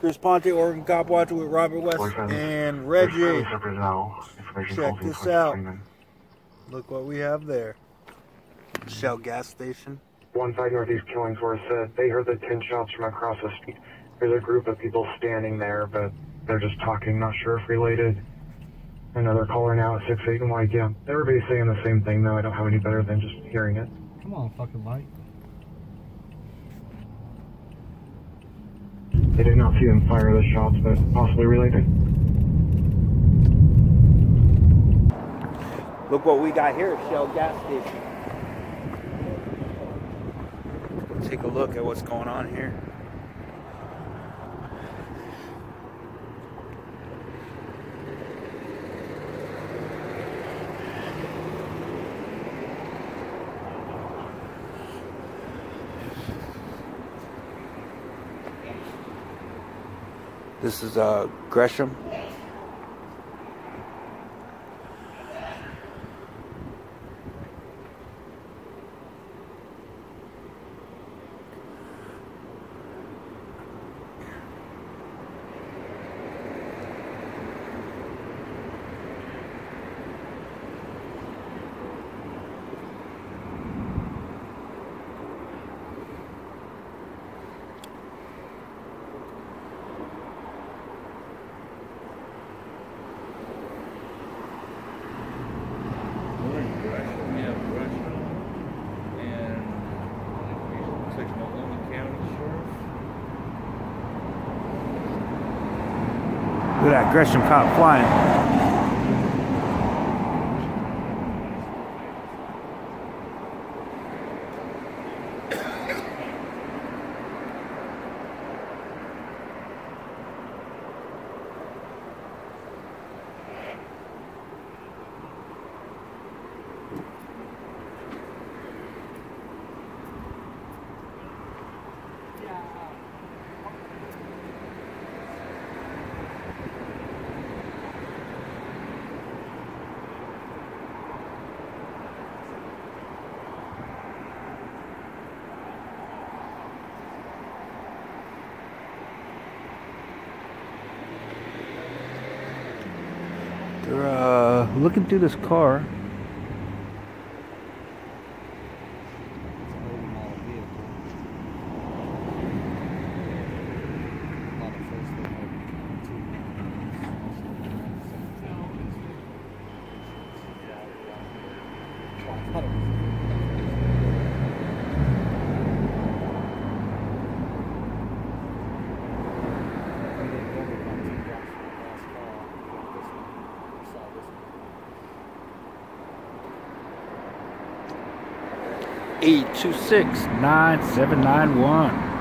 Chris Ponte, Oregon Cop Watcher with Robert West and Reggie. Check this out. Look what we have there. Shell gas station. One side Northeast Killingsworth said they heard the 10 shots from across the street. There's a group of people standing there, but they're just talking, not sure if related. Another caller now at 6 8 and like, yeah, everybody's saying the same thing, though. I don't have any better than just hearing it. Come on, fucking Mike. They did not see them fire the shots, but possibly related. Look what we got here, Shell gas station. Take a look at what's going on here. This is uh, Gresham. Yeah, Gresham and looks like Multnomah County Sheriff. Gresham cop flying. They're uh, looking through this car. It's an old model vehicle. Not the first thing I thought it was Eight two six nine seven nine one.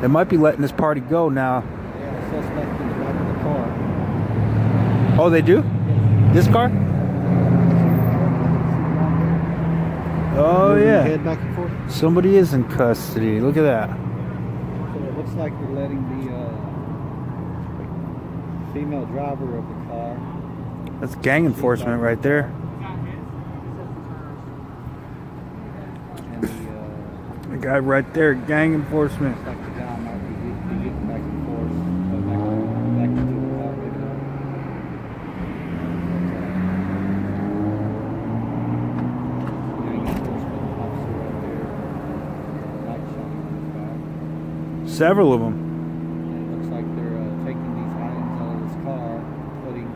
They might be letting this party go now. Yeah, suspect in the back of the car. Oh, they do? This car? Oh yeah. Head back and forth. Somebody is in custody. Look at that. So it looks like they're letting the uh, female driver of the car. That's gang enforcement right there. And the, uh, The guy right there, gang enforcement. looks like the guy might be, get- be getting back and forth, uh, back, back into the car with her. Gang enforcement officer right there. Light shining on his back. Several of them. And it looks like they're uh, taking these items out of this car, putting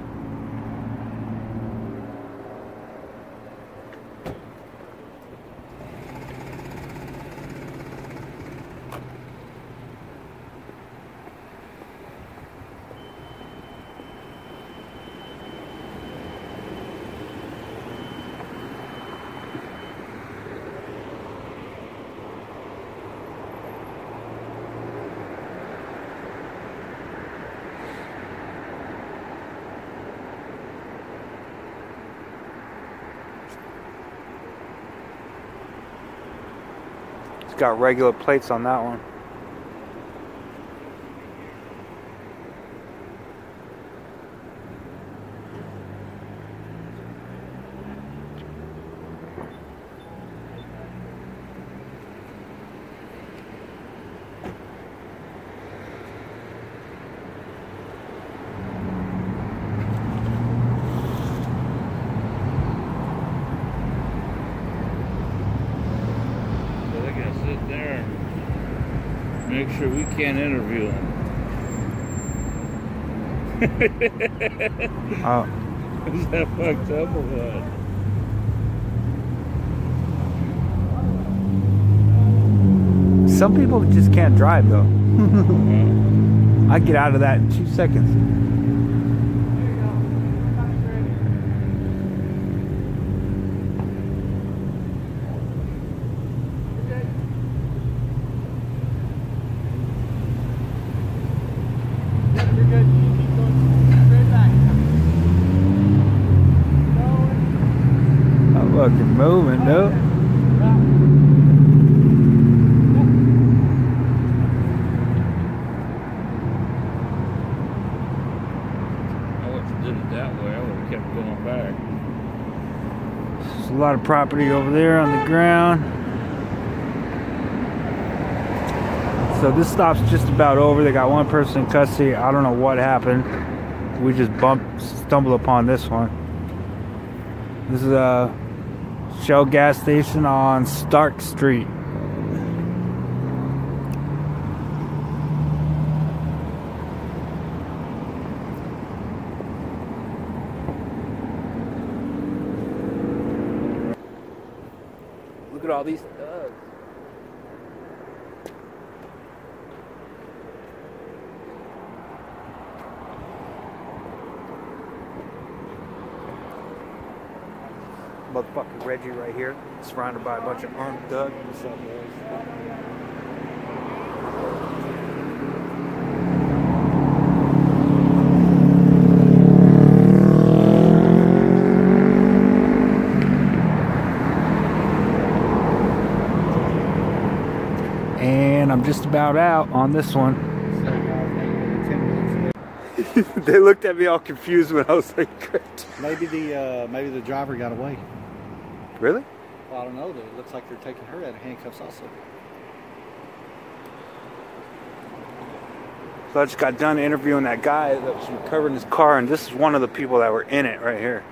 got regular plates on that one. So they're gonna sit there and make sure we can't interview them. Oh, uh. Is that fucked up or what? some people just can't drive though. I get out of that in two seconds. I'm fucking moving, dude. I wouldn't have did it that way. I would have kept going back. There's a lot of property over there on the ground. So this stop's just about over. They got one person in custody. I don't know what happened. We just bumped, stumbled upon this one. This is a Shell gas station on Stark Street. Motherfucking Reggie right here, surrounded by a bunch of armed thugs. What's up, boys? And I'm just about out on this one. they looked at me all confused when I was like, Maybe the uh, maybe the driver got away. Really? Well, I don't know. It looks like they're taking her out of handcuffs also. So I just got done interviewing that guy that was recovering his car, and this is one of the people that were in it right here.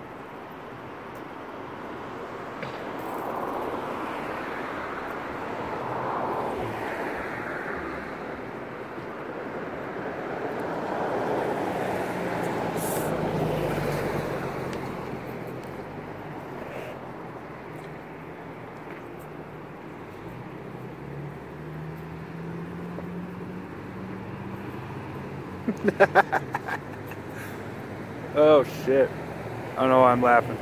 Oh shit. I don't know why I'm laughing.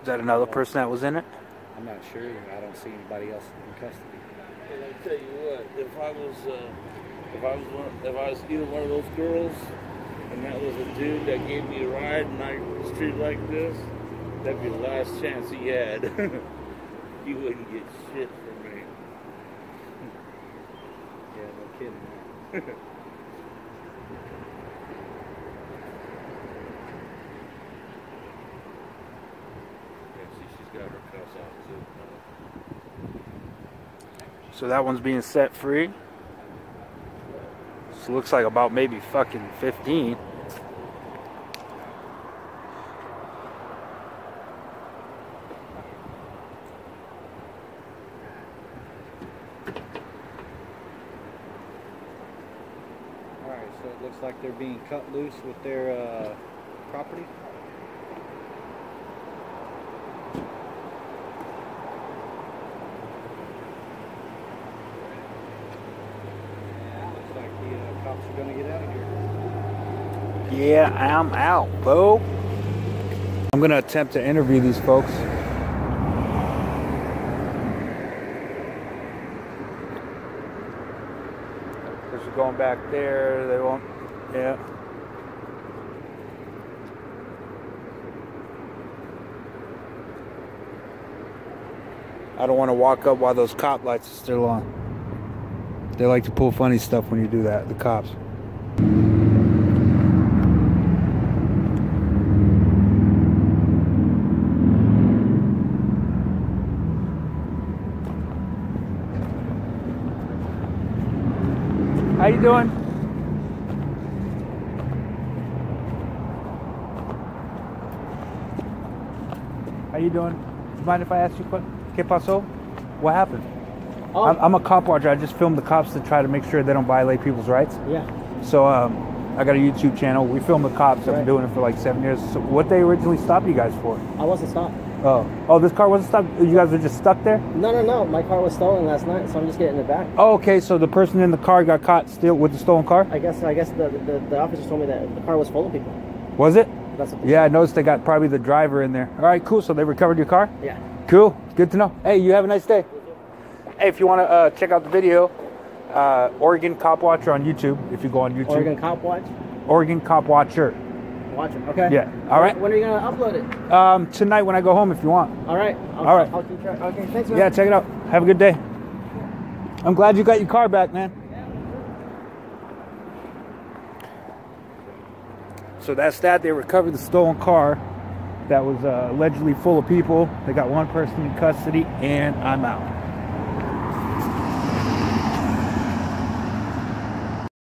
Is that another person that was in it? I'm not sure. I don't see anybody else in custody. And I tell you what, if I was, uh, if I was, one, if I was either one of those girls, and that was a dude that gave me a ride in my street like this, that'd be the last chance he had. he wouldn't get shit from me. Yeah, no kidding. Yeah, see, she's got her cuffs off too. So that one's being set free. So looks like about maybe fucking 15. All right, so it looks like they're being cut loose with their uh, property. cops are gonna get out of here. Yeah, I'm out, boo. I'm gonna attempt to interview these folks. Because we're going back there, they won't. Yeah. I don't want to walk up while those cop lights are still on. They like to pull funny stuff when you do that, the cops. You doing? How you doing? Do you mind if I ask you a question? ¿Qué pasó? What happened? Oh, I'm, I'm a cop watcher. I just filmed the cops to try to make sure they don't violate people's rights. yeah. So um, I got a YouTube channel. We film the cops. I've been doing it for like seven years. So what they originally stopped you guys for? I wasn't stopped. Oh, oh, this car wasn't stopped. You guys were just stuck there. No, no, no. My car was stolen last night, so I'm just getting it back. Oh, okay. So the person in the car got caught still with the stolen car. I guess. I guess the the, the officers told me that the car was full of people. Was it? That's what Yeah, I noticed they got probably the driver in there. All right, cool. So they recovered your car. Yeah. Cool. Good to know. Hey, you have a nice day. Hey, if you want to uh, check out the video, uh, Oregon Cop Watcher on YouTube. If you go on YouTube, Oregon Cop Watch. Oregon Cop Watcher. Watch it. Okay. Yeah. All right. When are you gonna upload it? Um, tonight when I go home, if you want. All right. I'll, All right. I'll keep track. Okay. Thanks, man. Yeah, check it out. Have a good day. I'm glad you got your car back, man. So that's that. They recovered the stolen car that was uh, allegedly full of people. They got one person in custody, and I'm out.